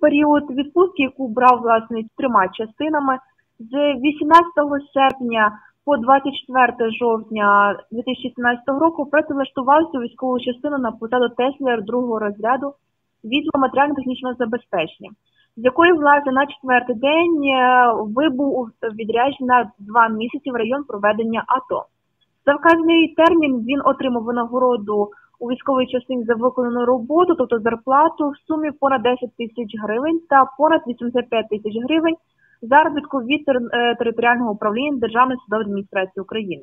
період відпустки, яку брав власне трьома частинами з 18 серпня по 24 жовтня 2017 року працевлаштувався військову частину на посаду Теслер другого розряду відділу матеріально-технічного забезпечення, з якої власне на четвертий день е, вибув у відрядження на два місяці в район проведення АТО. За вказаний термін він отримав винагороду у військовій частині за виконану роботу, тобто зарплату в сумі понад 10 тисяч гривень та понад 85 тисяч гривень заробітку від е, територіального управління Державної судової адміністрації України.